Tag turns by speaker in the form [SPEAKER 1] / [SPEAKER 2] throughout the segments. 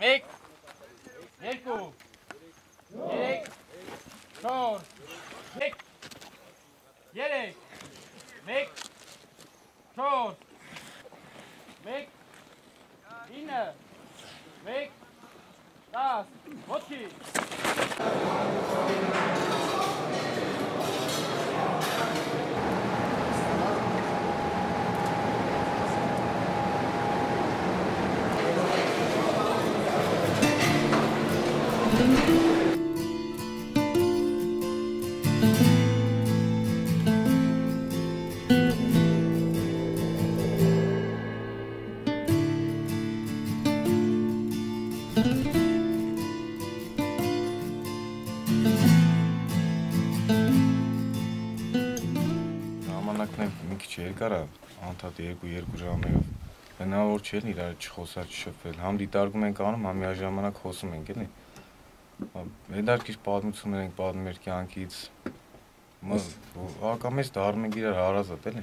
[SPEAKER 1] Mick! Mirko! Erik! Sean! Mick! Erik! Mick! Sean! Mick!
[SPEAKER 2] Ine! Mick! Lars! Mochi! Երկար է, անդադ 2-2 ժամերով։ Հնարավոր չէ իրար չխոսալ, չշփվել։ Համ դիտարկում ենք անում, համ միաժամանակ խոսում ենք, էլի։ Հետարքիր պատմություններ ենք պատմում մեր կյանքից։ Հակամես դառնում ենք իրար հարազատ, էլի։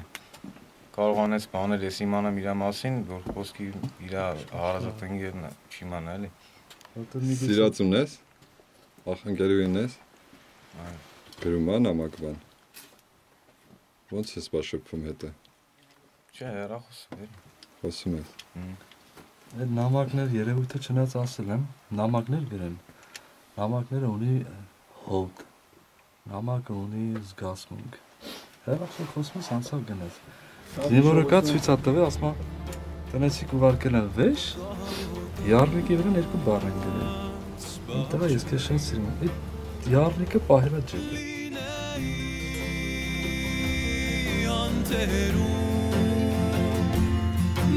[SPEAKER 2] Կարող անես բաներ ես իմանամ իր մասին, որ խոսքի իր հարազատ ընկերն է, չիմանա, էլի։
[SPEAKER 3] Սիրածուն ես։ Ախնկերուին ես։
[SPEAKER 2] Այո։
[SPEAKER 3] Գրում ա նամակվան։ Ոնց ես բաշփվում հետը։
[SPEAKER 2] Չէ, հեռախոսում էլի։
[SPEAKER 3] Խոսում ես։
[SPEAKER 4] Այդ նամակներ երևույթը չնայած ասել եմ, նամակներ գրեն։ Նամակները ունի հոտ։ Նամակը ունի զգացմունք։ Հերոսը խոսում ես անցավ գնաց։ Զինվորը կա ցույց ա տվել, ասում է տնեցիկ ուղարկել են վեշ, յառնիկի վրա երկու բառ են գրել։ Դա ես քեզ շատ սիրում եմ։ Այդ յառնիկը պահել է ջեբը։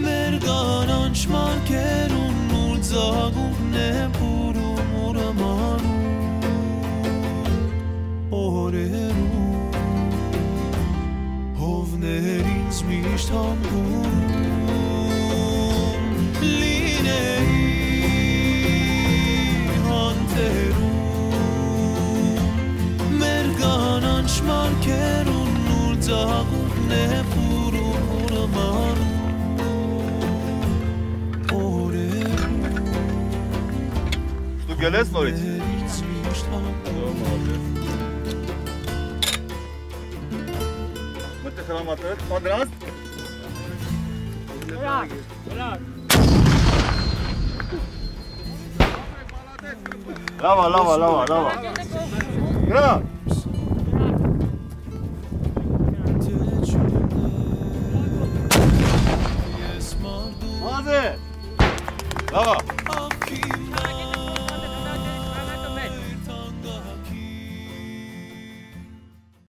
[SPEAKER 5] Մեր կանանչ մարկերուն նուր ձագուկն է داغون نپورون من Что,
[SPEAKER 6] геле смотрите? Мы тех раматых. Подраст?
[SPEAKER 1] Брак, брак.
[SPEAKER 6] Лава, лава, лава, лава. Гранат! 나가.